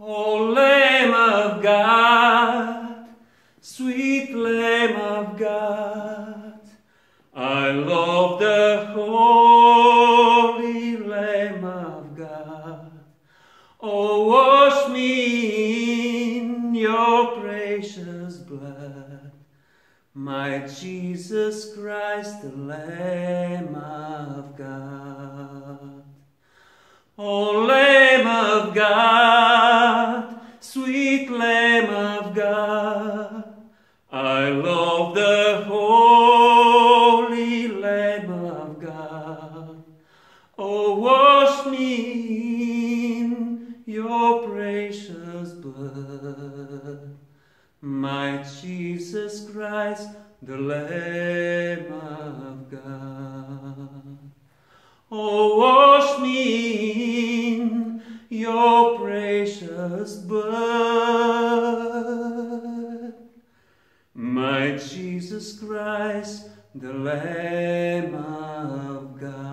O Lamb of God, sweet Lamb of God, I love the holy Lamb of God. Oh, wash me in your precious blood, my Jesus Christ, the Lamb of God. O Lamb of God, Lamb of God, I love the holy Lamb of God. Oh, wash me in your precious blood, my Jesus Christ, the Lamb of God. Oh, wash me in your precious blood, my Jesus Christ, the Lamb of God.